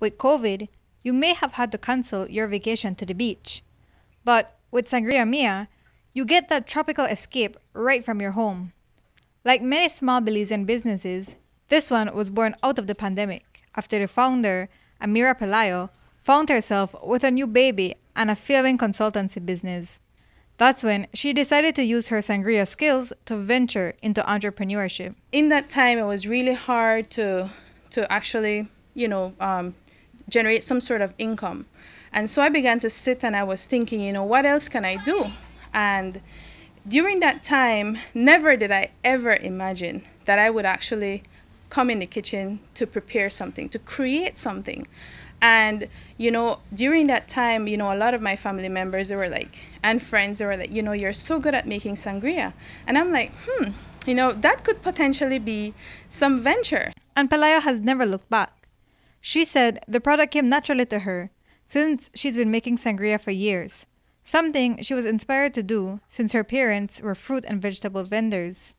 With COVID, you may have had to cancel your vacation to the beach. But with Sangria Mia, you get that tropical escape right from your home. Like many small Belizean businesses, this one was born out of the pandemic after the founder, Amira Pelayo, found herself with a new baby and a failing consultancy business. That's when she decided to use her sangria skills to venture into entrepreneurship. In that time, it was really hard to to actually, you know, um, generate some sort of income, and so I began to sit and I was thinking, you know, what else can I do? And during that time, never did I ever imagine that I would actually come in the kitchen to prepare something, to create something. And, you know, during that time, you know, a lot of my family members they were like, and friends they were like, you know, you're so good at making sangria. And I'm like, hmm, you know, that could potentially be some venture. And Pelayo has never looked back. She said the product came naturally to her since she's been making sangria for years, something she was inspired to do since her parents were fruit and vegetable vendors.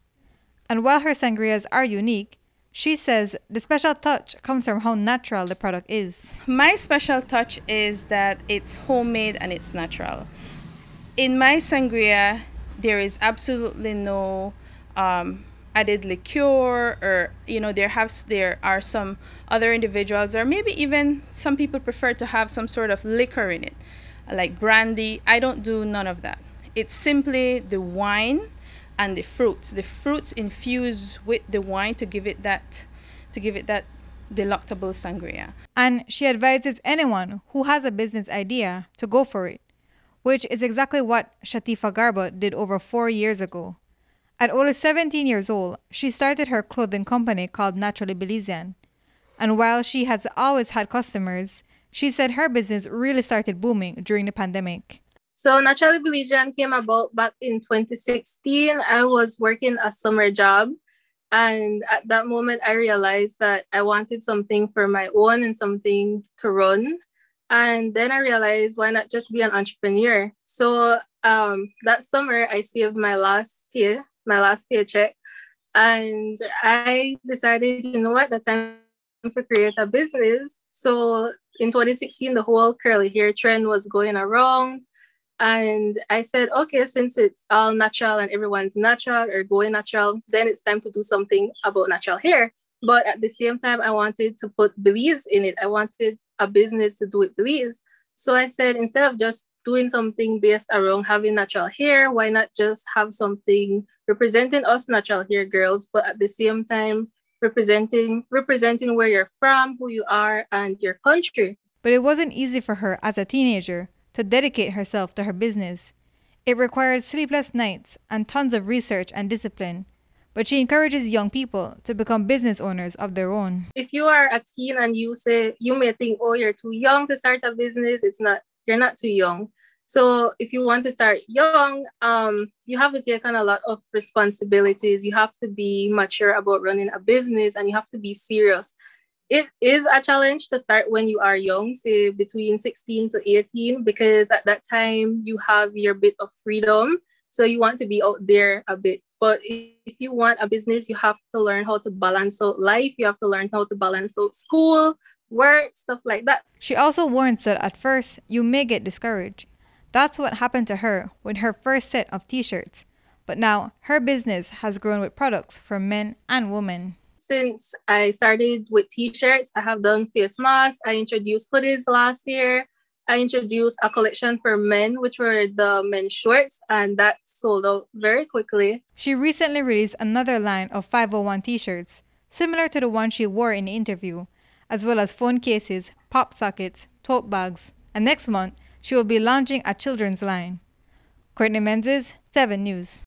And while her sangrias are unique, she says the special touch comes from how natural the product is. My special touch is that it's homemade and it's natural. In my sangria, there is absolutely no um, added liqueur, or you know, there have there are some other individuals, or maybe even some people prefer to have some sort of liquor in it, like brandy. I don't do none of that. It's simply the wine and the fruits. The fruits infuse with the wine to give it that to give it that delectable sangria. And she advises anyone who has a business idea to go for it, which is exactly what Shatifa Garba did over 4 years ago. At only 17 years old, she started her clothing company called Naturally Belizean. And while she has always had customers, she said her business really started booming during the pandemic. So Naturally Belizean came about back in 2016. I was working a summer job. And at that moment, I realized that I wanted something for my own and something to run. And then I realized why not just be an entrepreneur? So um, that summer, I saved my last pay, my last paycheck. And I decided, you know what, the time for create a business. So in 2016, the whole curly hair trend was going around. And I said, okay, since it's all natural and everyone's natural or going natural, then it's time to do something about natural hair. But at the same time, I wanted to put Belize in it. I wanted a business to do it Belize. So I said, instead of just doing something based around having natural hair, why not just have something representing us natural hair girls, but at the same time representing representing where you're from, who you are, and your country. But it wasn't easy for her as a teenager to dedicate herself to her business. It requires sleepless nights and tons of research and discipline, but she encourages young people to become business owners of their own. If you are a teen and you say you may think, oh, you're too young to start a business, it's not, you're not too young. So if you want to start young, um, you have to take on a lot of responsibilities. You have to be mature about running a business and you have to be serious it is a challenge to start when you are young, say between 16 to 18, because at that time you have your bit of freedom. So you want to be out there a bit. But if you want a business, you have to learn how to balance out life. You have to learn how to balance out school, work, stuff like that. She also warns that at first you may get discouraged. That's what happened to her with her first set of t shirts. But now her business has grown with products for men and women since I started with t-shirts, I have done face masks. I introduced hoodies last year. I introduced a collection for men, which were the men's shorts, and that sold out very quickly. She recently released another line of 501 t-shirts, similar to the one she wore in the interview, as well as phone cases, pop sockets, tote bags, and next month she will be launching a children's line. Courtney Menzies, 7 News.